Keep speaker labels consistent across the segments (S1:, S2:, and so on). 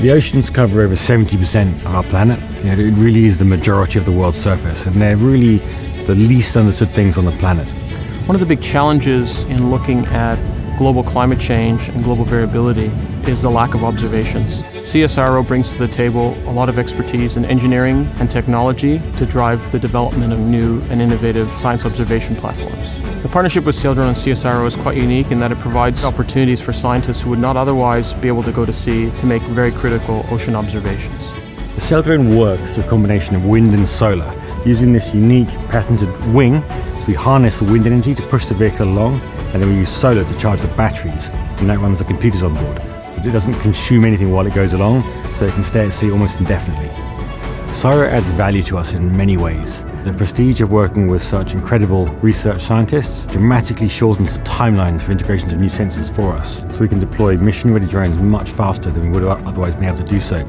S1: The oceans cover over 70% of our planet. You know, it really is the majority of the world's surface, and they're really the least understood things on the planet.
S2: One of the big challenges in looking at global climate change and global variability is the lack of observations. CSIRO brings to the table a lot of expertise in engineering and technology to drive the development of new and innovative science observation platforms. The partnership with Saildrone and CSIRO is quite unique in that it provides opportunities for scientists who would not otherwise be able to go to sea to make very critical ocean observations.
S1: The Saildrone works through a combination of wind and solar, using this unique patented wing so we harness the wind energy to push the vehicle along and then we use solar to charge the batteries and that runs the computers on board. It doesn't consume anything while it goes along so it can stay at sea almost indefinitely. CSIRO adds value to us in many ways. The prestige of working with such incredible research scientists dramatically shortens the timelines for integrations of new sensors for us, so we can deploy mission-ready drones much faster than we would have otherwise been able to do so.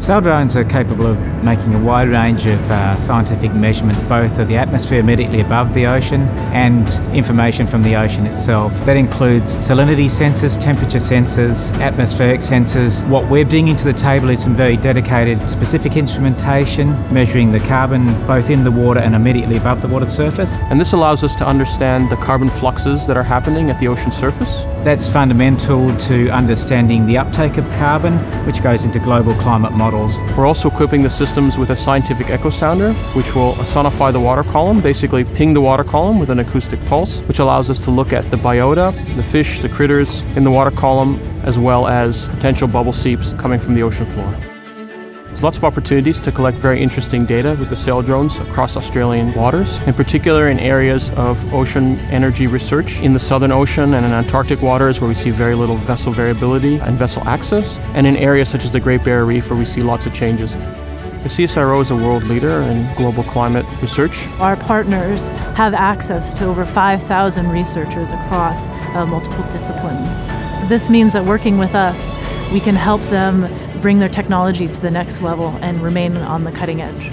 S3: Saildrones are capable of making a wide range of uh, scientific measurements, both of the atmosphere immediately above the ocean and information from the ocean itself. That includes salinity sensors, temperature sensors, atmospheric sensors. What we're bringing to the table is some very dedicated specific instrumentation, measuring the carbon both in the water and immediately above the water surface.
S2: And this allows us to understand the carbon fluxes that are happening at the ocean surface.
S3: That's fundamental to understanding the uptake of carbon, which goes into global climate models.
S2: We're also equipping the systems with a scientific echo sounder, which will sonify the water column, basically ping the water column with an acoustic pulse, which allows us to look at the biota, the fish, the critters in the water column, as well as potential bubble seeps coming from the ocean floor. There's lots of opportunities to collect very interesting data with the Saildrones across Australian waters, in particular in areas of ocean energy research in the Southern Ocean and in Antarctic waters where we see very little vessel variability and vessel access, and in areas such as the Great Barrier Reef where we see lots of changes. The CSIRO is a world leader in global climate research.
S4: Our partners have access to over 5,000 researchers across uh, multiple disciplines. This means that working with us, we can help them bring their technology to the next level and remain on the cutting edge.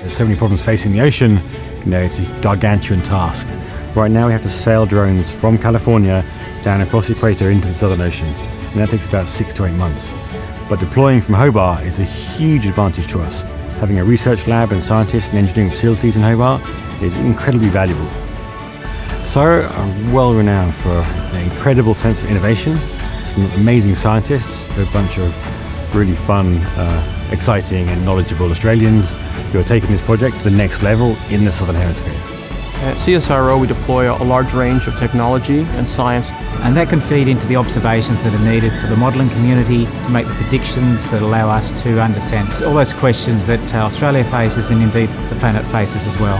S1: There's so many problems facing the ocean, you know, it's a gargantuan task. Right now we have to sail drones from California down across the equator into the Southern Ocean, and that takes about six to eight months. But deploying from Hobart is a huge advantage to us. Having a research lab and scientists and engineering facilities in Hobart is incredibly valuable. CSIRO are well renowned for an incredible sense of innovation some amazing scientists, a bunch of really fun, uh, exciting and knowledgeable Australians who are taking this project to the next level in the Southern Hemisphere.
S2: At CSIRO, we deploy a large range of technology and science.
S3: And that can feed into the observations that are needed for the modelling community to make the predictions that allow us to understand all those questions that Australia faces and indeed the planet faces as well.